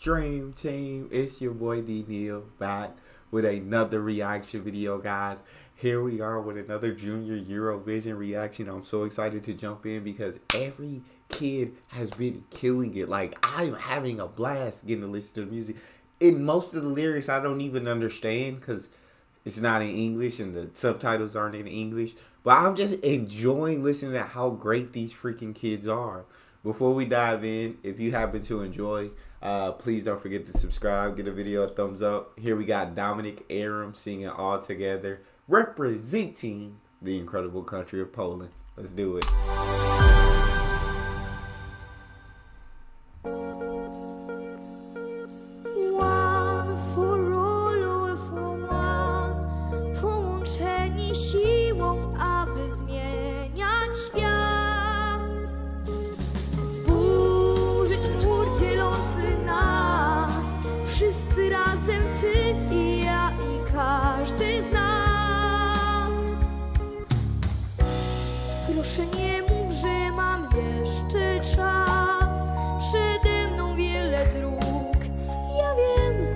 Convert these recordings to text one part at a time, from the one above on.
Dream Team? It's your boy D Neal back with another reaction video, guys. Here we are with another Junior Eurovision reaction. I'm so excited to jump in because every kid has been killing it. Like, I'm having a blast getting to listen to the music. In most of the lyrics, I don't even understand because it's not in English and the subtitles aren't in English. But I'm just enjoying listening to how great these freaking kids are. Before we dive in, if you happen to enjoy, uh, please don't forget to subscribe, give the video a thumbs up. Here we got Dominik Arim singing all together, representing the incredible country of Poland. Let's do it. Proszę nie mów, że mam jeszcze czas. Przede mną wiele dróg. Ja wiem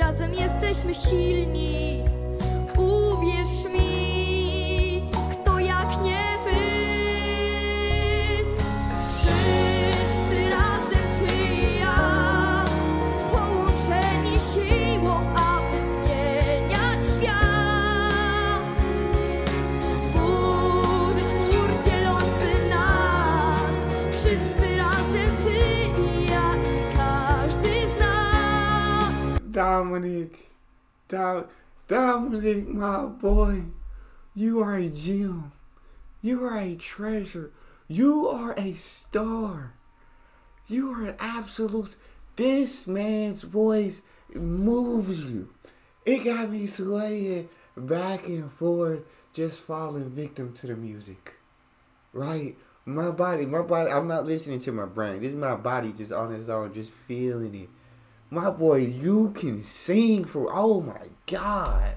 Razem jesteśmy silni Dominik, Do- Dominik, my boy, you are a gem. You are a treasure. You are a star. You are an absolute. This man's voice moves you. It got me swaying back and forth, just falling victim to the music. Right? My body, my body, I'm not listening to my brain. This is my body just on its own, just feeling it. My boy, you can sing for oh my god.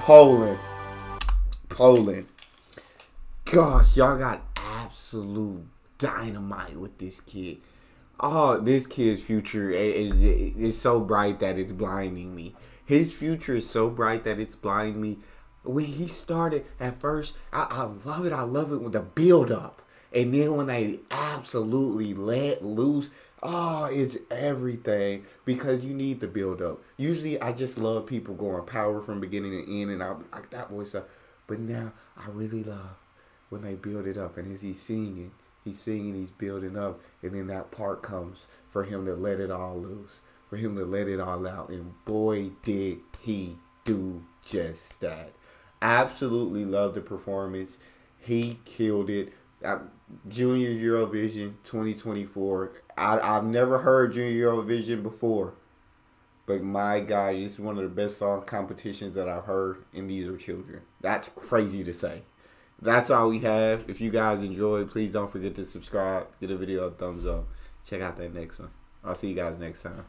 Poland. Poland. Gosh, y'all got absolute dynamite with this kid. Oh, this kid's future is, is, is so bright that it's blinding me. His future is so bright that it's blinding me. When he started at first, I, I love it. I love it with the build up. And then when they absolutely let loose, Oh, it's everything because you need the build up. Usually, I just love people going power from beginning to end, and I like that voice. Up. But now, I really love when they build it up, and as he's singing, he's singing, he's building up, and then that part comes for him to let it all loose, for him to let it all out, and boy, did he do just that. Absolutely love the performance. He killed it. Uh, junior Eurovision 2024. I, I've never heard Junior Eurovision before. But my God, it's one of the best song competitions that I've heard, and these are children. That's crazy to say. That's all we have. If you guys enjoyed, please don't forget to subscribe, give the video a thumbs up. Check out that next one. I'll see you guys next time.